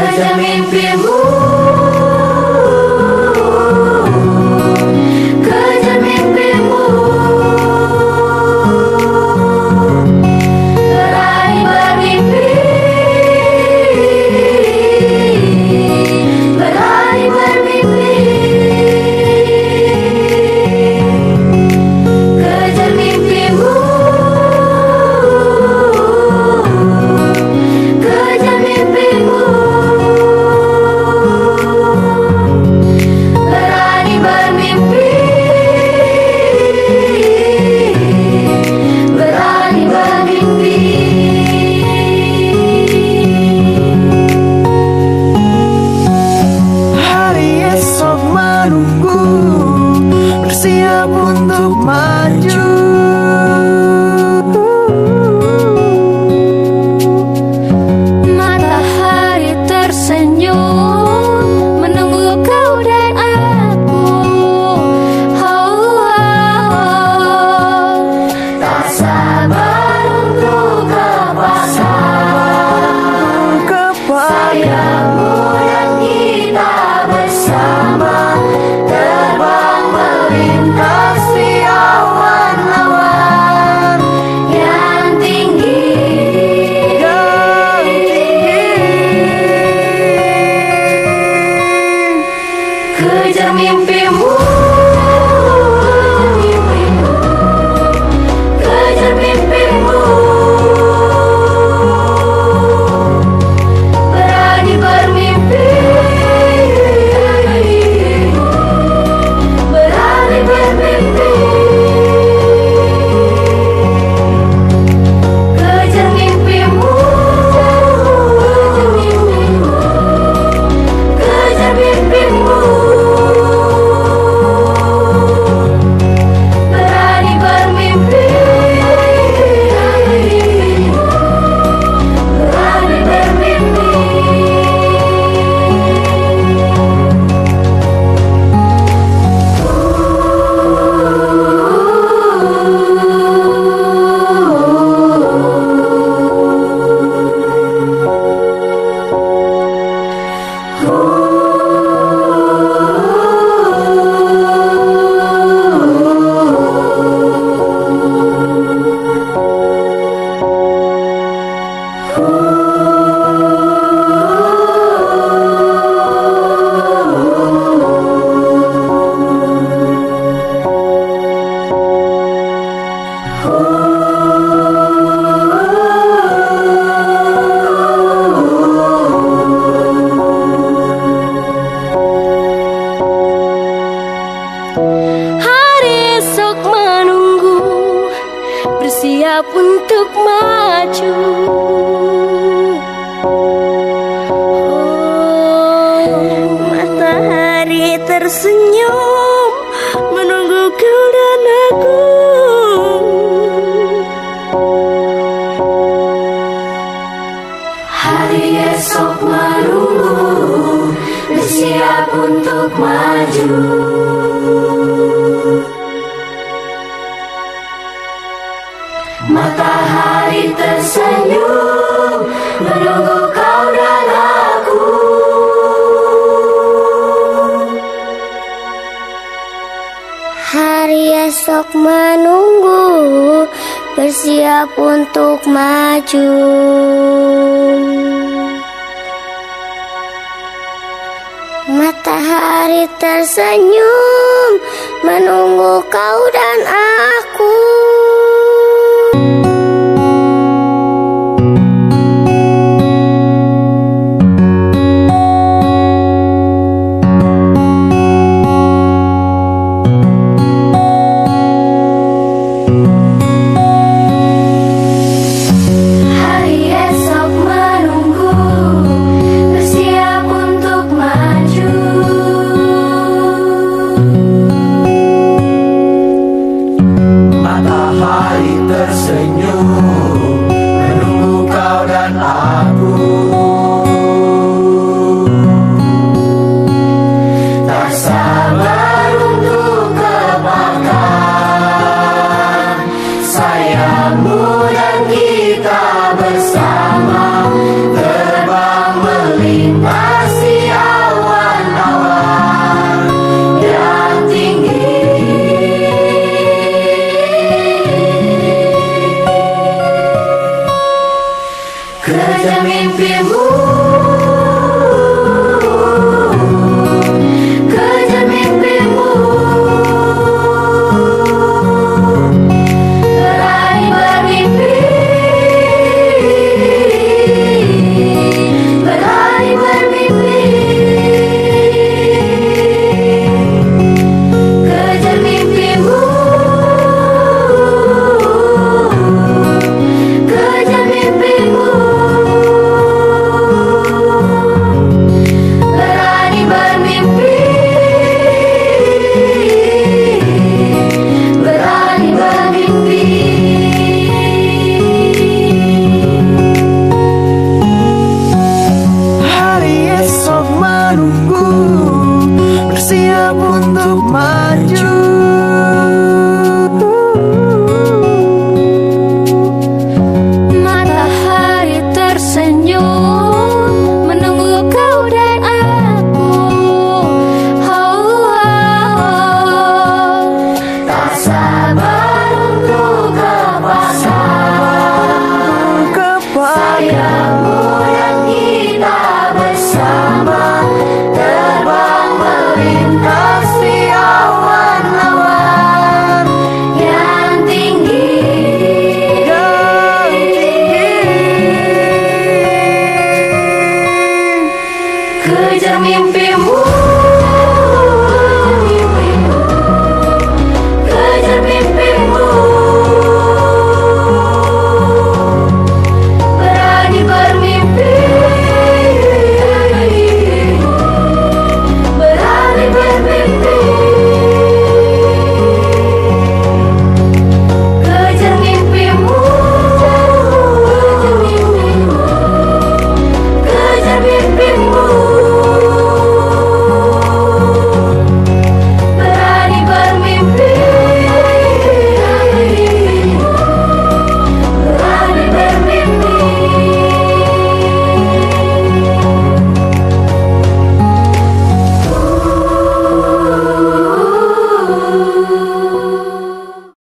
Benjamin Peru. see up untuk maju oh. Matahari tersenyum menunggu kau dan aku Hari esok melulu bersiap untuk maju Matahari tersenyum menunggu kau dan aku. Hari esok menunggu bersiap untuk maju. Matahari tersenyum menunggu kau dan aku hari tersenyum menunggu kau dan aku. Tak sabar untuk kemakan sayangmu também pelo